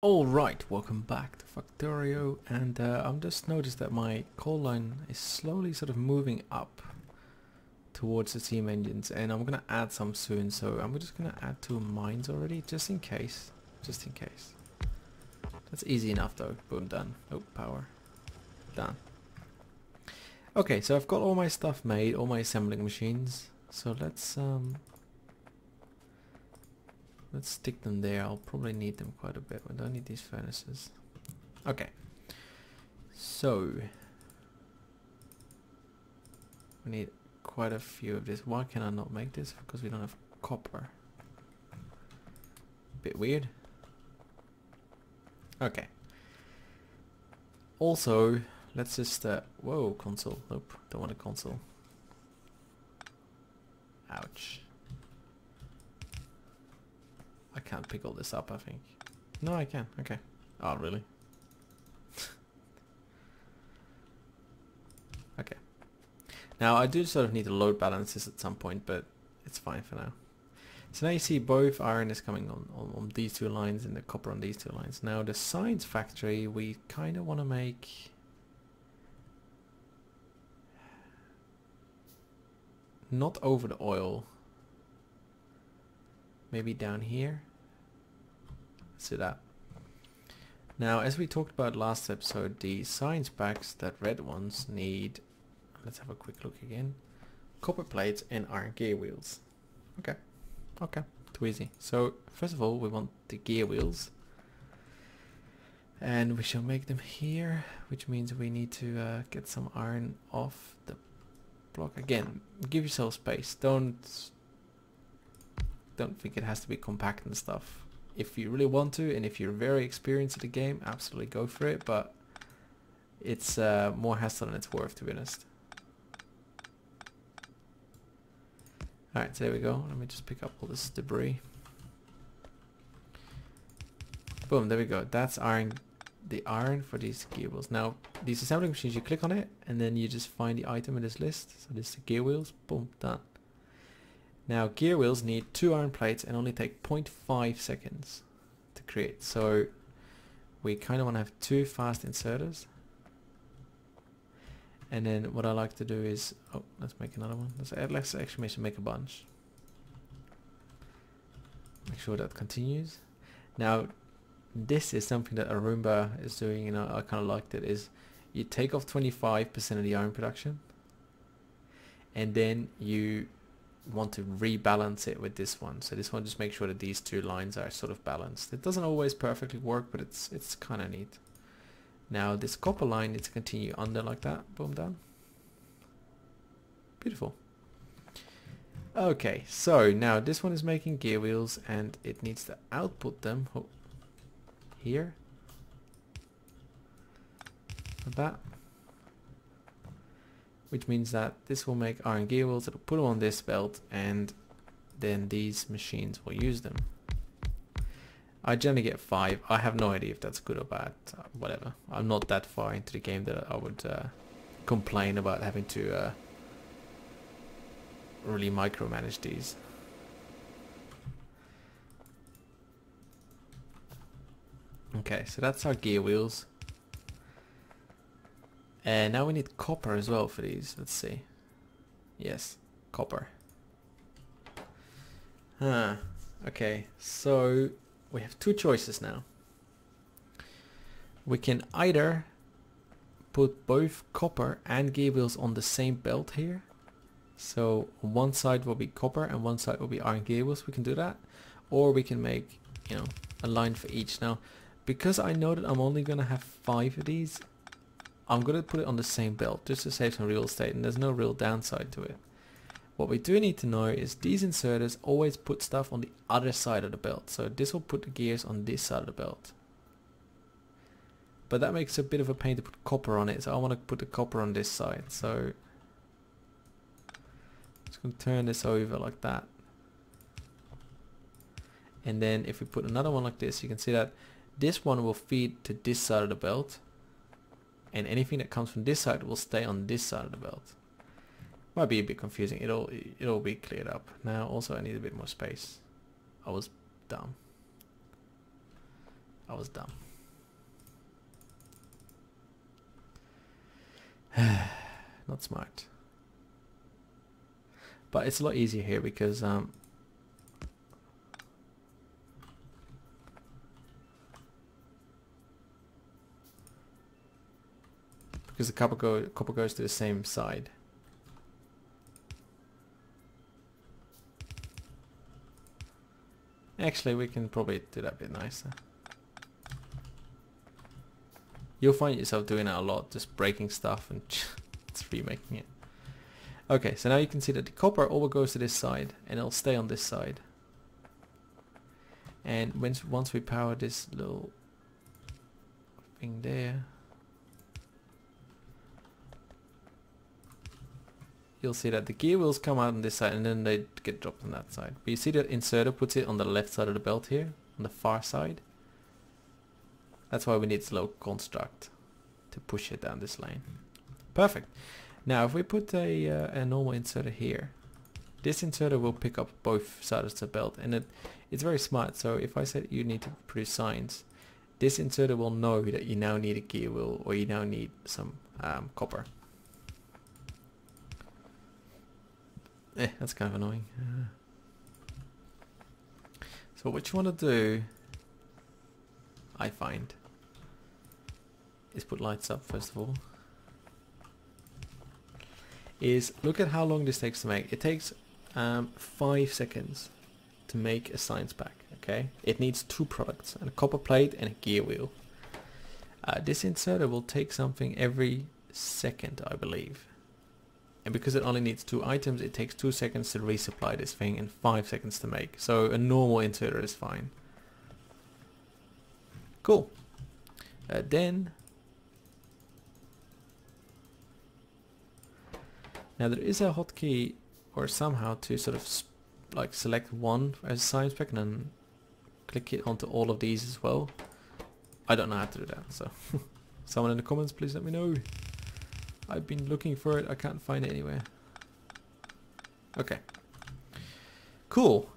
Alright, welcome back to Factorio and uh, I've just noticed that my coal line is slowly sort of moving up towards the steam engines and I'm gonna add some soon so I'm just gonna add two mines already just in case, just in case. That's easy enough though, boom done. Oh, power, done. Okay, so I've got all my stuff made, all my assembling machines, so let's um, Let's stick them there. I'll probably need them quite a bit. We don't need these furnaces. Okay. So we need quite a few of this. Why can I not make this? Because we don't have copper. Bit weird. Okay. Also, let's just uh, whoa console. Nope, don't want a console. Ouch. I can't pick all this up, I think. No, I can. Okay. Oh, really? okay. Now, I do sort of need to load balance this at some point, but it's fine for now. So now you see both iron is coming on, on, on these two lines and the copper on these two lines. Now the science factory, we kind of want to make... Not over the oil. Maybe down here. See that. Now, as we talked about last episode, the science packs, that red ones, need, let's have a quick look again, copper plates and iron gear wheels. Okay, okay, too easy. So, first of all, we want the gear wheels. And we shall make them here, which means we need to uh, get some iron off the block. Again, give yourself space. Don't don't think it has to be compact and stuff if you really want to and if you're very experienced at the game, absolutely go for it, but it's uh, more hassle than it's worth to be honest. Alright, so there we go. Let me just pick up all this debris. Boom, there we go. That's iron, the iron for these gear wheels. Now, these assembling machines, you click on it, and then you just find the item in this list. So this is the gear wheels. Boom, done. Now gear wheels need two iron plates and only take 0.5 seconds to create. So we kind of want to have two fast inserters. And then what I like to do is, oh, let's make another one. Let's, add, let's actually make a bunch. Make sure that continues. Now, this is something that Arumba is doing, and I, I kind of liked it, is you take off 25% of the iron production, and then you want to rebalance it with this one. So this one just make sure that these two lines are sort of balanced. It doesn't always perfectly work, but it's it's kind of neat. Now this copper line needs to continue under like that. Boom, down. Beautiful. Okay, so now this one is making gear wheels and it needs to output them here. Like that which means that this will make iron gear wheels, it'll put them on this belt and then these machines will use them. I generally get five. I have no idea if that's good or bad. Uh, whatever. I'm not that far into the game that I would uh, complain about having to uh, really micromanage these. Okay, so that's our gear wheels. And now we need copper as well for these. Let's see. Yes, copper. Huh. Okay, so we have two choices now. We can either put both copper and gear wheels on the same belt here. So one side will be copper and one side will be iron gear wheels. We can do that. Or we can make, you know, a line for each. Now, because I know that I'm only going to have five of these, I'm going to put it on the same belt just to save some real estate and there's no real downside to it. What we do need to know is these inserters always put stuff on the other side of the belt. So this will put the gears on this side of the belt. But that makes a bit of a pain to put copper on it. So I want to put the copper on this side. So just going to turn this over like that. And then if we put another one like this, you can see that this one will feed to this side of the belt and anything that comes from this side will stay on this side of the belt. Might be a bit confusing. It'll it'll be cleared up. Now also I need a bit more space. I was dumb. I was dumb. Not smart. But it's a lot easier here because um, because the copper, go, copper goes to the same side. Actually, we can probably do that a bit nicer. You'll find yourself doing that a lot, just breaking stuff and just remaking it. Okay, so now you can see that the copper always goes to this side and it'll stay on this side. And once once we power this little thing there, you'll see that the gear wheels come out on this side and then they get dropped on that side. But you see that inserter puts it on the left side of the belt here, on the far side. That's why we need slow construct to push it down this lane. Perfect. Now if we put a, uh, a normal inserter here, this inserter will pick up both sides of the belt and it, it's very smart. So if I said you need to produce science, this inserter will know that you now need a gear wheel or you now need some um, copper. Eh, that's kind of annoying. So what you want to do, I find, is put lights up first of all. Is look at how long this takes to make. It takes um, five seconds to make a science pack. Okay, it needs two products: a copper plate and a gear wheel. Uh, this inserter will take something every second, I believe. And because it only needs two items, it takes two seconds to resupply this thing and five seconds to make. So a normal inserter is fine. Cool. Uh, then, now there is a hotkey or somehow to sort of like select one as a science pack and then click it onto all of these as well. I don't know how to do that, so someone in the comments please let me know. I've been looking for it. I can't find it anywhere. Okay. Cool.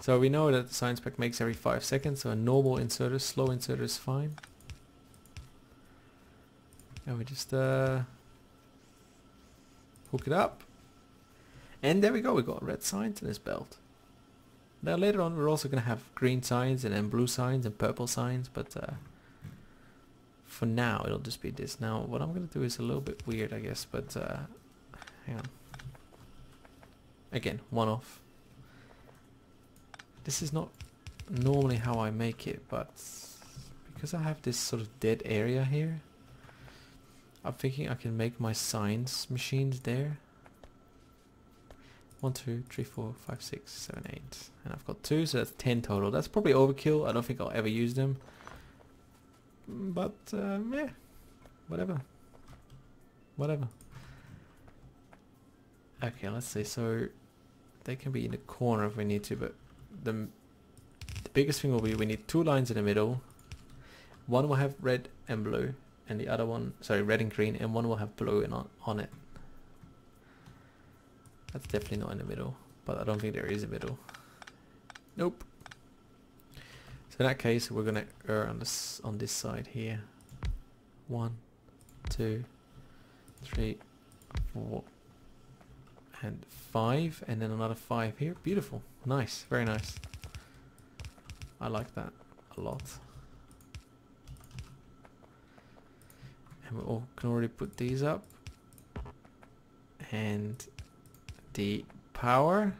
So we know that the science pack makes every 5 seconds, so a normal inserter, slow inserter is fine. And we just uh, hook it up. And there we go, we got red science in this belt. Now later on we're also going to have green science and then blue science and purple science, but uh, for now it'll just be this. Now what I'm going to do is a little bit weird I guess, but uh, hang on. Again, one off. This is not normally how I make it, but because I have this sort of dead area here, I'm thinking I can make my science machines there. One, two, three, four, five, six, seven, eight. And I've got two, so that's ten total. That's probably overkill. I don't think I'll ever use them but um, yeah, whatever. Whatever. Okay, let's see. So they can be in the corner if we need to, but the the biggest thing will be we need two lines in the middle. One will have red and blue, and the other one, sorry, red and green, and one will have blue in on, on it. That's definitely not in the middle, but I don't think there is a middle. Nope. So in that case, we're going to err on this on this side here. One, two, three, four, and five, and then another five here. Beautiful, nice, very nice. I like that a lot. And we all can already put these up. And the power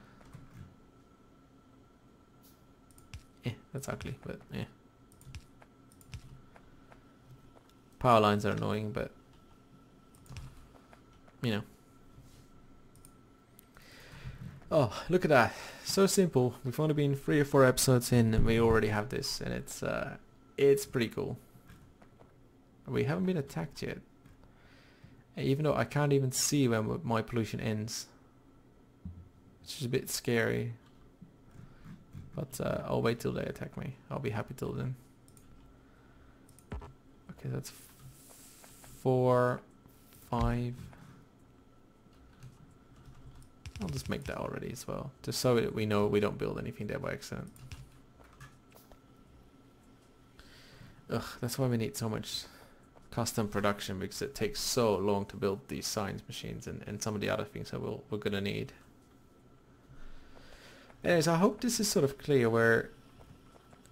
Eh, that's ugly, but yeah. Power lines are annoying, but you know. Oh, look at that. So simple. We've only been three or four episodes in and we already have this and it's uh it's pretty cool. We haven't been attacked yet. Even though I can't even see when my pollution ends. Which is a bit scary. But uh, I'll wait till they attack me. I'll be happy till then. Okay, that's four, five. I'll just make that already as well, just so we know we don't build anything there by accident. ugh, that's why we need so much custom production because it takes so long to build these science machines and, and some of the other things that we'll, we're gonna need. Anyways, I hope this is sort of clear where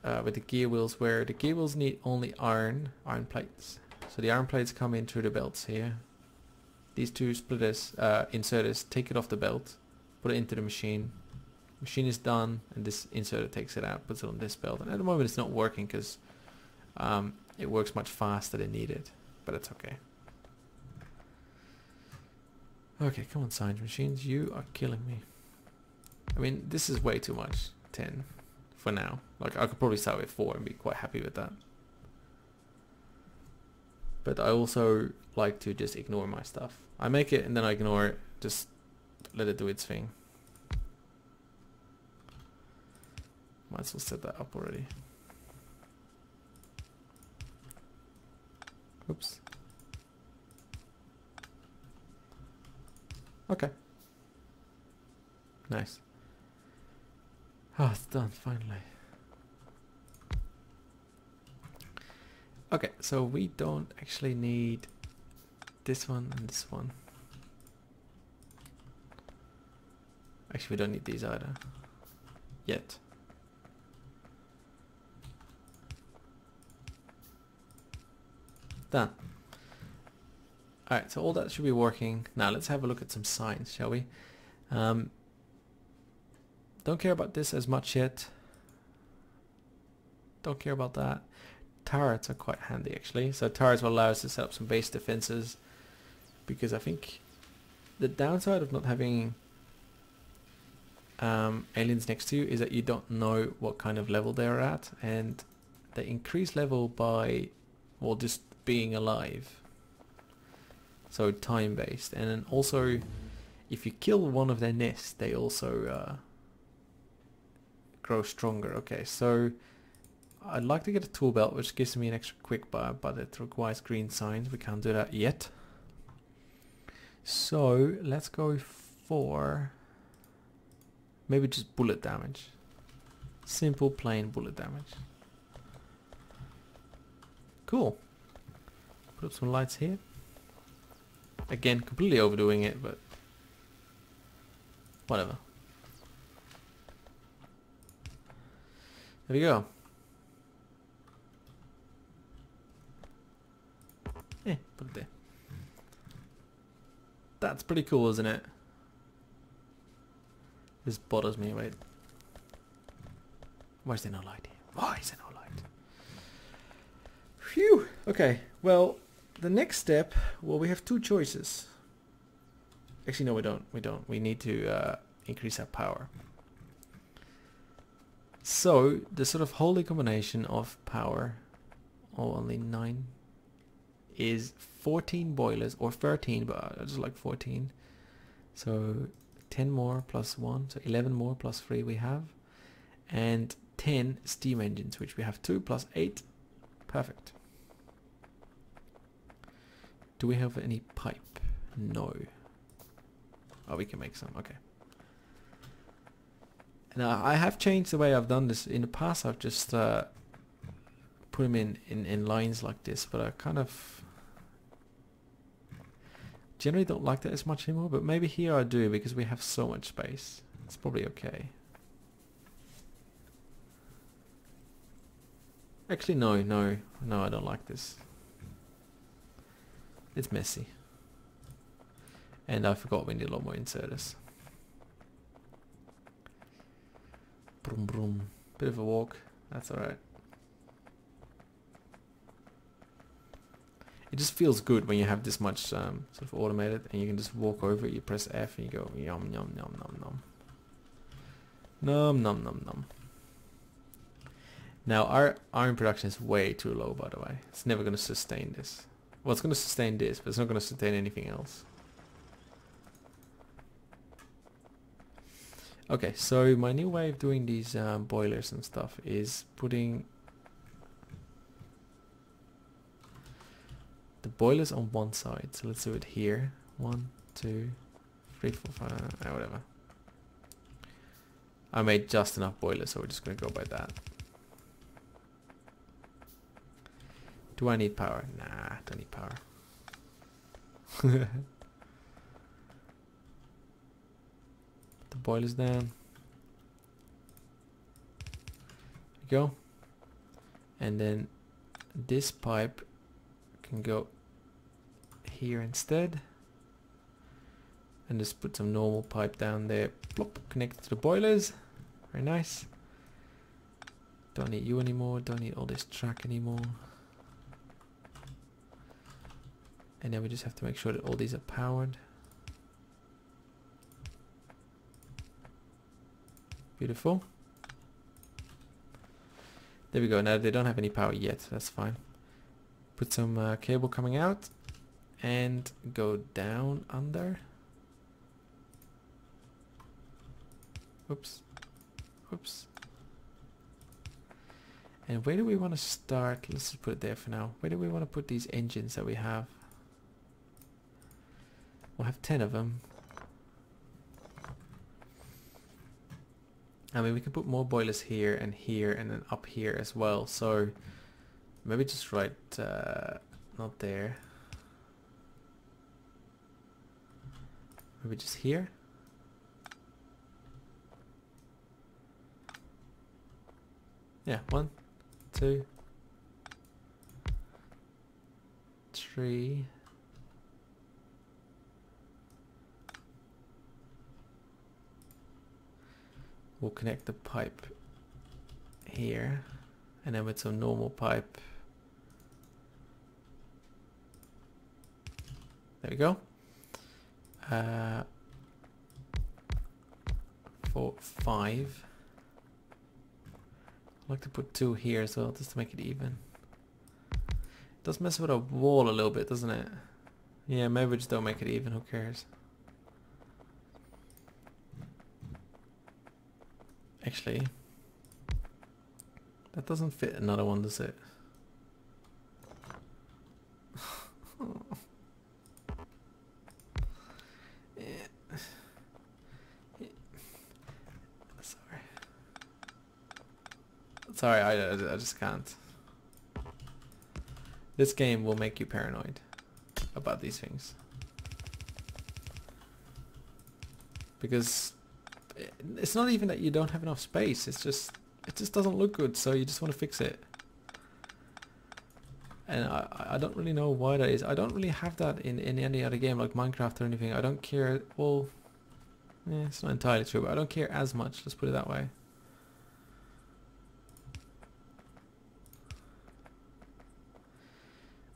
uh, with the gear wheels where the gear wheels need only iron, iron plates. So the iron plates come in through the belts here. These two splitters, uh, inserters, take it off the belt, put it into the machine. Machine is done and this inserter takes it out, puts it on this belt. And at the moment it's not working because um, it works much faster than needed, but it's okay. Okay, come on science machines, you are killing me. I mean, this is way too much, 10 for now. Like I could probably start with 4 and be quite happy with that. But I also like to just ignore my stuff. I make it and then I ignore it, just let it do its thing. Might as well set that up already. Oops. Okay. Nice. Ah, oh, it's done finally. Okay, so we don't actually need this one and this one. Actually, we don't need these either. Yet. Done. Alright, so all that should be working. Now let's have a look at some science, shall we? Um, don't care about this as much yet. Don't care about that. Turrets are quite handy actually. So turrets will allow us to set up some base defenses because I think the downside of not having um, aliens next to you is that you don't know what kind of level they're at and they increase level by well just being alive. So time based. And then also if you kill one of their nests they also uh, grow stronger. Okay, so I'd like to get a tool belt which gives me an extra quick bar but it requires green science. We can't do that yet. So let's go for maybe just bullet damage. Simple plain bullet damage. Cool. Put up some lights here. Again, completely overdoing it, but whatever. There we go. Eh, put it there. That's pretty cool, isn't it? This bothers me, wait. Why is there no light here? Why is there no light? Phew! Okay, well, the next step, well, we have two choices. Actually, no, we don't. We don't. We need to uh, increase our power. So, the sort of holy combination of power, oh, only 9, is 14 boilers, or 13, but I just like 14. So, 10 more plus 1, so 11 more plus 3 we have. And 10 steam engines, which we have 2 plus 8. Perfect. Do we have any pipe? No. Oh, we can make some. Okay. Now, I have changed the way I've done this. In the past, I've just uh, put them in, in, in lines like this, but I kind of generally don't like that as much anymore, but maybe here I do because we have so much space. It's probably okay. Actually, no, no, no, I don't like this. It's messy. And I forgot we need a lot more inserters. Brum brum. Bit of a walk. That's alright. It just feels good when you have this much um, sort of automated and you can just walk over it, you press F and you go yum yum yum num num. Num num num num. Now our iron production is way too low by the way. It's never going to sustain this. Well, it's going to sustain this, but it's not going to sustain anything else. Okay, so my new way of doing these um, boilers and stuff is putting the boilers on one side. So let's do it here. One, two, three, four, five, uh, whatever. I made just enough boilers, so we're just going to go by that. Do I need power? Nah, don't need power. the boiler's down. Go. And then this pipe can go here instead. And just put some normal pipe down there. Plop, connected to the boilers. Very nice. Don't need you anymore. Don't need all this track anymore. And then we just have to make sure that all these are powered. Beautiful. There we go. Now they don't have any power yet. That's fine. Put some uh, cable coming out and go down under. Oops. Oops. And where do we want to start? Let's just put it there for now. Where do we want to put these engines that we have? We'll have 10 of them. I mean, we can put more boilers here and here and then up here as well. So maybe just right, uh, not there. Maybe just here. Yeah, one, two, three. We'll connect the pipe here and then with some normal pipe. There we go. Uh, four, five. I like to put two here as well, just to make it even. It does mess with a wall a little bit, doesn't it? Yeah, maybe we just don't make it even, who cares? Actually, that doesn't fit another one, does it? Sorry, Sorry, I, I just can't. This game will make you paranoid about these things. Because it's not even that you don't have enough space, it's just, it just doesn't look good, so you just want to fix it. And I, I don't really know why that is. I don't really have that in, in any other game like Minecraft or anything. I don't care, well, yeah, it's not entirely true, but I don't care as much, let's put it that way.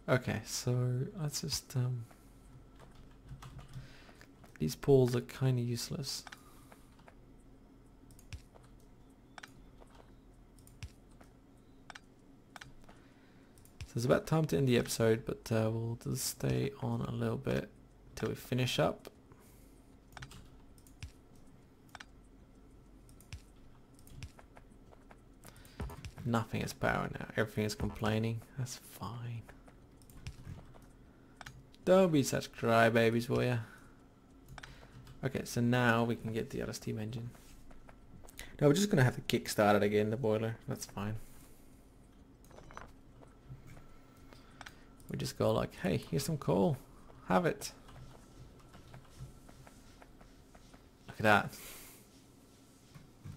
Okay, so let's just um, these poles are kind of useless. So it's about time to end the episode, but uh, we'll just stay on a little bit till we finish up. Nothing is power now. Everything is complaining. That's fine. Don't be such crybabies, will ya? Okay, so now we can get the other steam engine. Now we're just going to have to kick start it again, the boiler. That's fine. We just go like, hey, here's some coal. Have it. Look at that.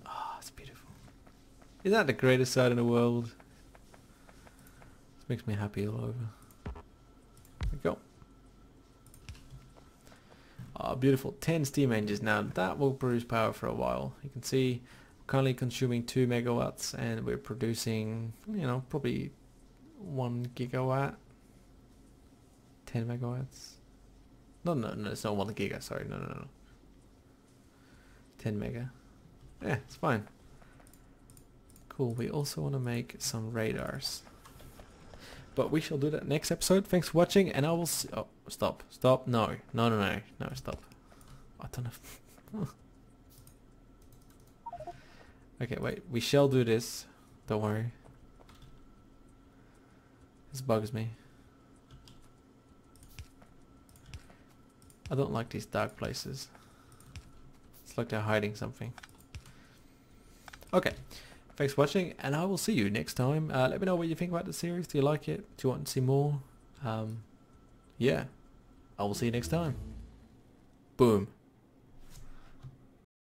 Oh, it's beautiful. Isn't that the greatest sight in the world? This makes me happy all over. There we go. Oh, beautiful. 10 steam engines. Now that will produce power for a while. You can see we're currently consuming 2 megawatts and we're producing, you know, probably 1 gigawatt. 10 megawatts. No, no, no, it's not 1 giga. Sorry, no, no, no. 10 mega. Yeah, it's fine. Cool. We also want to make some radars. But we shall do that next episode. Thanks for watching, and I will see. Oh, stop, stop. No, no, no, no, no, stop. I don't know. okay, wait. We shall do this. Don't worry. This bugs me. I don't like these dark places. It's like they're hiding something. Okay. thanks for watching, and I will see you next time. Uh, let me know what you think about the series. Do you like it? Do you want to see more? Um, yeah, I will see you next time. Boom.